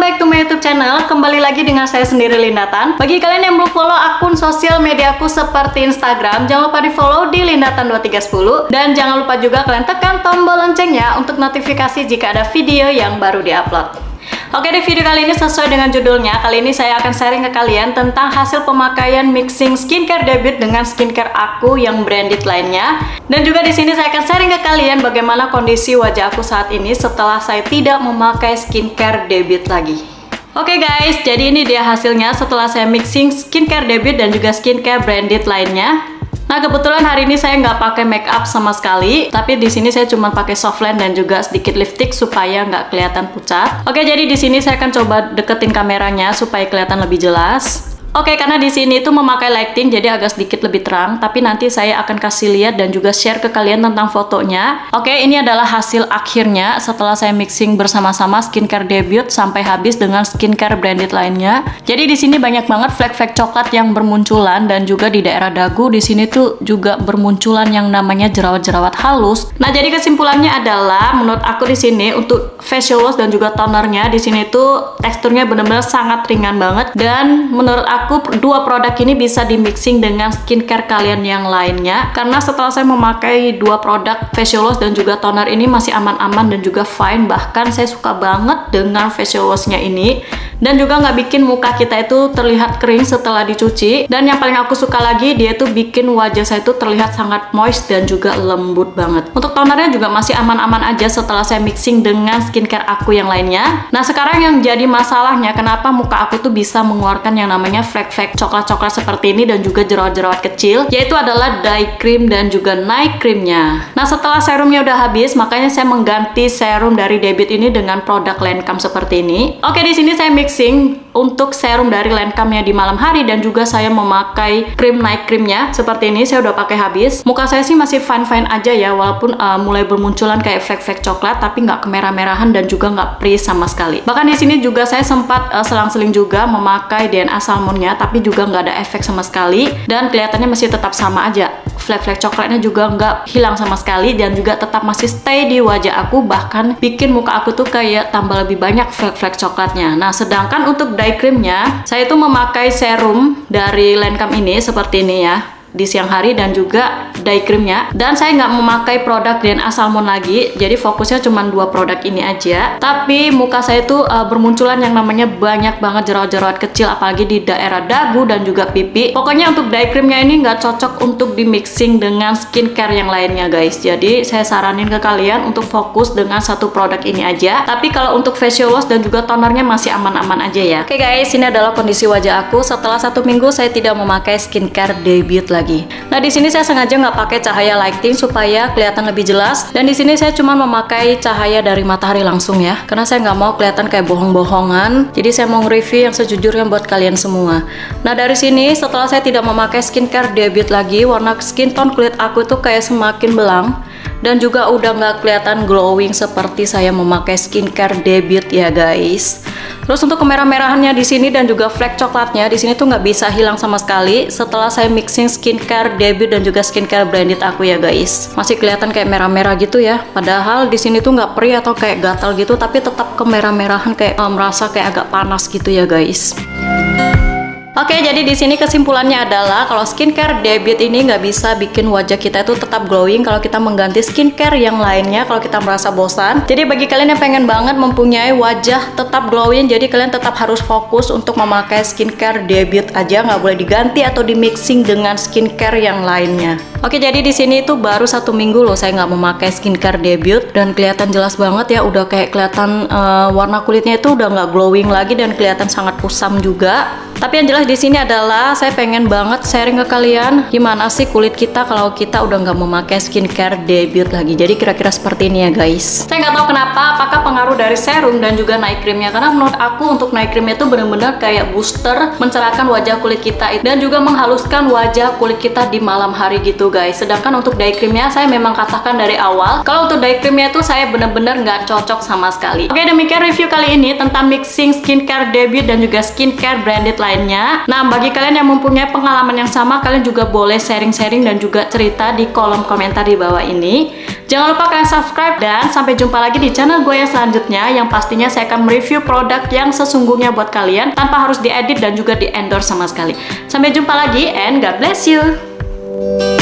welcome back to my YouTube channel. Kembali lagi dengan saya sendiri Lindatan. Bagi kalian yang belum follow akun sosial media aku seperti Instagram, jangan lupa di follow di Lindatan2310 dan jangan lupa juga kalian tekan tombol loncengnya untuk notifikasi jika ada video yang baru diupload. Oke di video kali ini sesuai dengan judulnya, kali ini saya akan sharing ke kalian tentang hasil pemakaian mixing skincare debut dengan skincare aku yang branded lainnya. Dan juga di sini saya akan sharing ke kalian bagaimana kondisi wajah aku saat ini setelah saya tidak memakai skincare debut lagi. Oke okay guys, jadi ini dia hasilnya setelah saya mixing skincare debut dan juga skincare branded lainnya. Nah kebetulan hari ini saya nggak pakai make up sama sekali, tapi di sini saya cuma pakai soft lens dan juga sedikit lipstick supaya nggak kelihatan pucat. Oke, jadi di sini saya akan coba deketin kameranya supaya kelihatan lebih jelas. Oke, karena di sini itu memakai lighting jadi agak sedikit lebih terang, tapi nanti saya akan kasih lihat dan juga share ke kalian tentang fotonya. Oke, ini adalah hasil akhirnya setelah saya mixing bersama-sama skincare debut sampai habis dengan skincare branded lainnya. Jadi di sini banyak banget flek-flek coklat yang bermunculan dan juga di daerah dagu di sini tuh juga bermunculan yang namanya jerawat-jerawat halus. Nah, jadi kesimpulannya adalah menurut aku di sini untuk facial wash dan juga tonernya di sini tuh teksturnya benar-benar sangat ringan banget dan menurut aku aku dua produk ini bisa di mixing dengan skincare kalian yang lainnya. Karena setelah saya memakai dua produk facial wash dan juga toner ini masih aman-aman dan juga fine. Bahkan saya suka banget dengan facial washnya ini dan juga nggak bikin muka kita itu terlihat kering setelah dicuci. Dan yang paling aku suka lagi dia tuh bikin wajah saya itu terlihat sangat moist dan juga lembut banget. Untuk tonernya juga masih aman-aman aja setelah saya mixing dengan skincare aku yang lainnya. Nah sekarang yang jadi masalahnya kenapa muka aku tuh bisa mengeluarkan yang namanya flek-flek coklat-coklat seperti ini dan juga jerawat-jerawat kecil yaitu adalah dye cream dan juga night creamnya. Nah setelah serumnya udah habis makanya saya mengganti serum dari Debit ini dengan produk Lancome seperti ini. Oke di sini saya mix mixing untuk serum dari Lancome-nya di malam hari dan juga saya memakai krim night creamnya. Seperti ini saya udah pakai habis. Muka saya sih masih fine-fine aja ya walaupun uh, mulai bermunculan kayak flek-flek coklat tapi nggak kemerah-merahan dan juga nggak perih sama sekali. Bahkan di sini juga saya sempat uh, selang-seling juga memakai DNA salmonnya tapi juga nggak ada efek sama sekali. Dan kelihatannya masih tetap sama aja flek-flek coklatnya juga nggak hilang sama sekali dan juga tetap masih stay di wajah aku bahkan bikin muka aku tuh kayak tambah lebih banyak flek-flek coklatnya. Nah sedangkan untuk dye creamnya saya tuh memakai serum dari Lancome ini seperti ini ya di siang hari dan juga dye creamnya. Dan saya nggak memakai produk DNA Salmon lagi jadi fokusnya cuma dua produk ini aja. Tapi muka saya tuh uh, bermunculan yang namanya banyak banget jerawat-jerawat kecil apalagi di daerah dagu dan juga pipi. Pokoknya untuk dye creamnya ini nggak cocok untuk di mixing dengan skincare yang lainnya guys. Jadi saya saranin ke kalian untuk fokus dengan satu produk ini aja. Tapi kalau untuk facial wash dan juga tonernya masih aman-aman aja ya. Oke okay guys ini adalah kondisi wajah aku. Setelah satu minggu saya tidak memakai skincare debut lagi. Nah di sini saya sengaja nggak pakai cahaya lighting supaya kelihatan lebih jelas. Dan di sini saya cuma memakai cahaya dari matahari langsung ya, karena saya nggak mau kelihatan kayak bohong-bohongan. Jadi saya mau nge-review yang sejujurnya buat kalian semua. Nah dari sini setelah saya tidak memakai skincare debut lagi, warna skin tone kulit aku tuh kayak semakin belang dan juga udah nggak kelihatan glowing seperti saya memakai skincare debut ya guys. Terus untuk kemerah-merahannya di sini dan juga flek coklatnya di sini tuh nggak bisa hilang sama sekali setelah saya mixing skincare debut dan juga skincare branded aku ya guys. Masih kelihatan kayak merah-merah gitu ya. Padahal di sini tuh nggak perih atau kayak gatal gitu tapi tetap kemerah-merahan kayak um, merasa kayak agak panas gitu ya guys. Oke, jadi di sini kesimpulannya adalah kalau skincare debut ini nggak bisa bikin wajah kita itu tetap glowing kalau kita mengganti skincare yang lainnya kalau kita merasa bosan. Jadi bagi kalian yang pengen banget mempunyai wajah tetap glowing, jadi kalian tetap harus fokus untuk memakai skincare debut aja, nggak boleh diganti atau di mixing dengan skincare yang lainnya. Oke, jadi di sini itu baru satu minggu loh saya nggak memakai skincare debut dan kelihatan jelas banget ya, udah kayak kelihatan uh, warna kulitnya itu udah nggak glowing lagi dan kelihatan sangat kusam juga. Tapi yang jelas di sini adalah saya pengen banget sharing ke kalian gimana sih kulit kita kalau kita udah nggak memakai skincare debut lagi. Jadi kira-kira seperti ini ya guys. Saya nggak tahu kenapa, apakah pengaruh dari serum dan juga night creamnya. Karena menurut aku untuk night creamnya itu bener-bener kayak booster mencerahkan wajah kulit kita dan juga menghaluskan wajah kulit kita di malam hari gitu guys. Sedangkan untuk dye creamnya saya memang katakan dari awal kalau untuk dye creamnya itu saya bener-bener nggak cocok sama sekali. Oke demikian review kali ini tentang mixing skincare debut dan juga skincare branded lain lainnya. Nah, bagi kalian yang mempunyai pengalaman yang sama, kalian juga boleh sharing-sharing dan juga cerita di kolom komentar di bawah ini. Jangan lupa kalian subscribe dan sampai jumpa lagi di channel gue yang selanjutnya yang pastinya saya akan mereview produk yang sesungguhnya buat kalian tanpa harus diedit dan juga di endorse sama sekali. Sampai jumpa lagi and God bless you.